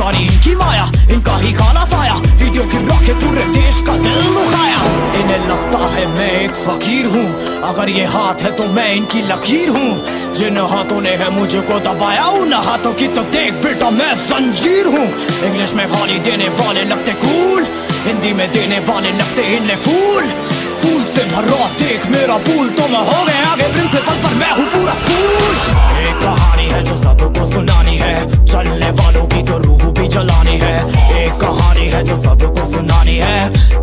सारी इनकी माया इनका ही खाना साया वीडियो गिरा के पूरे देश का दिल दुखाया इन्हें लगता है मैं एक फकीर हूँ अगर ये हाथ है तो मैं इनकी लकीर हूँ जिन हाथों ने है मुझको दबाया उन हाथों की तो देख बेटा मैं जंजीर हूँ इंग्लिश में गाली देने वाले लगते कूल हिंदी में देने वाले लगते इन्हें फूल फूल से भरा देख मेरा पुल तो मैं हो गया आगे प्रिंसिपल पर मैं हूँ पूरा स्कूल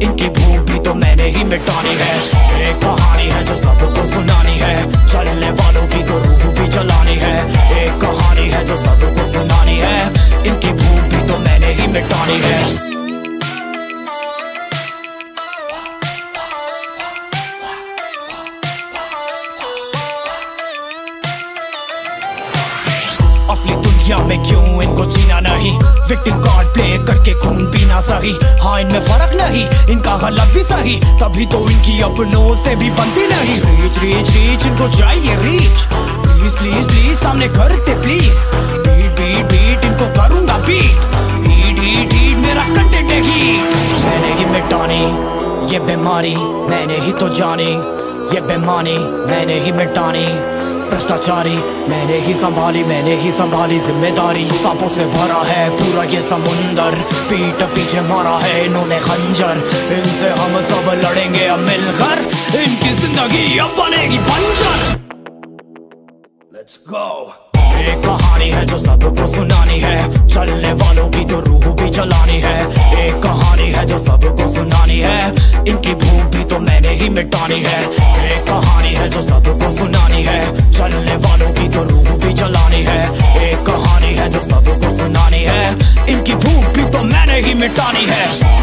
इनकी भूख भी तो मैंने ही मिटानी है। एक कहानी है जो सबको सुनानी है। चलने वालों की तो रूह भी जलानी है। एक कहानी है जो सबको सुनानी है। इनकी भूख भी तो मैंने ही मिटानी है। दुनिया में क्यों इनको जीना नहीं? विक्टिम कार्ड प्ले करके खून पीना सही। हाँ इनमें फ़र्क नहीं, इनका गलत भी सही। तभी तो इनकी अपनों से भी बनती नहीं। रीच रीच रीच इनको चाहिए रीच प्लीज़ प्लीज़ प्लीज़ सामने करते प्लीज़ बीट बीट बीट इनको करूँगा बीट हीट हीट हीट मेरा कंटेंट है हीट मैंने ही मिटानी, ये बीमारी, मैंने ही तो जानी। ये बेमानी, मैंने ही मिटानी। भ्रष्टाचारी, मैंने ही संभाली, मैंने ही संभाली ज़िम्मेदारी। सांपों से भरा है पूरा ये समुंदर, पीठ पीछे मारा है इन्होंने खंजर। इनसे हम सब लड़ेंगे अब मिलकर, इनकी ज़िंदगी अब बनेगी बंजर। Let's go. एक कहानी है जो सबको सुनानी है, चलने वालों की जो रूह भी जलानी है। एक कहानी है जो सबको सुनानी है, इनकी भूख भी तो मैंने ही मिटानी है। एक कहानी है जो सबको सुनानी है। चलने वालों की तो रूह भी जलानी है। एक कहानी है जो सबको सुनानी है। इनकी भूख भी तो मैंने ही मिटानी है।